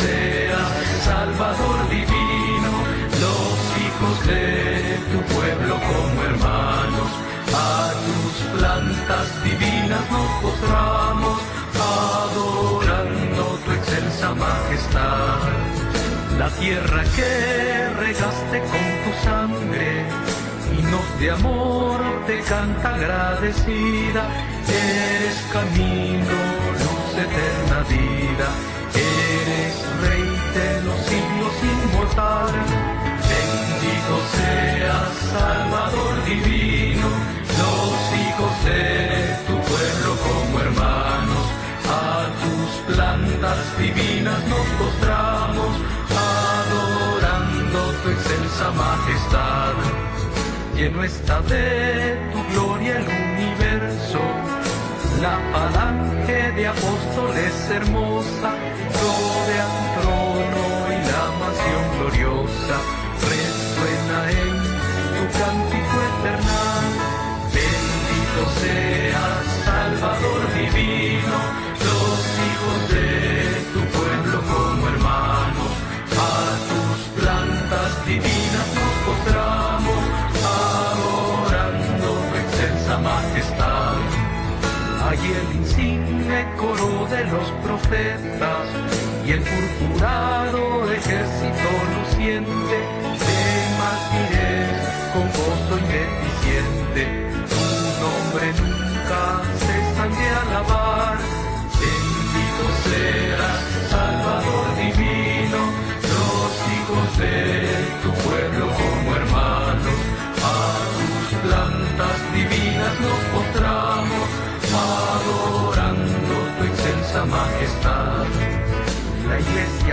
seas, Salvador divino, los hijos de tu pueblo como hermanos, a tus plantas divinas nos postramos, adorando tu excelsa majestad. La tierra que regaste con tu sangre, hinos de amor te canta agradecida, eres camino, luz, eterna vida, eres rey de los siglos inmortal. Bendito seas, Salvador divino, los hijos de tu pueblo como hermanos, a tus plantas divinas nos postramos, adorando tu excelsa majestad. Lleno está de tu gloria el universo, la de apóstoles hermosa, rodea tu trono y la mansión gloriosa, resuena en tu cántico eternal. Bendito seas, Salvador divino, los hijos de tu pueblo como hermanos, a tus plantas divinas nos postramos, adorando tu excelsa majestad. Hay el insigne coro de los profetas y el purpurado ejército luciente de mártires con gozo y bendiciente. Tu nombre nunca cesan de alabar. Bendito seas,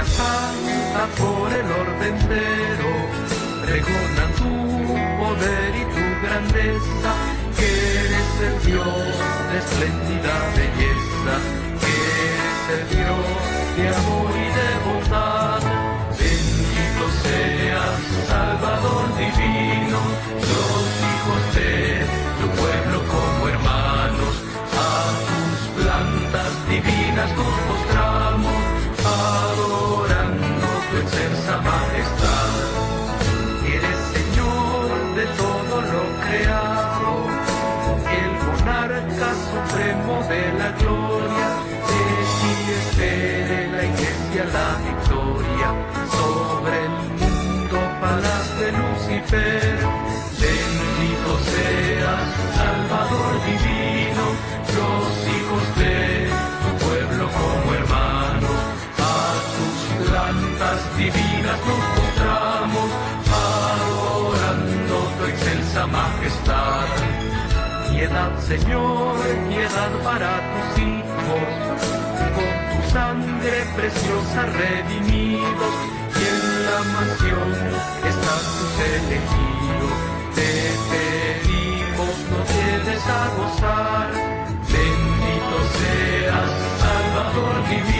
canta por el orden entero, pregona tu poder y tu grandeza, que eres el Dios de espléndida excelsa majestad. Eres Señor de todo lo creado, el monarca supremo de la gloria, de ti espere la iglesia la victoria, sobre el mundo palas de Lucifer. Bendito seas, Salvador divino, plantas divinas nos postramos, adorando tu excelsa majestad. Piedad, Señor, piedad para tus hijos, con tu sangre preciosa redimidos, y en la mansión están tus elegidos. Te pedimos, no tienes a gozar, bendito seas, Salvador divino,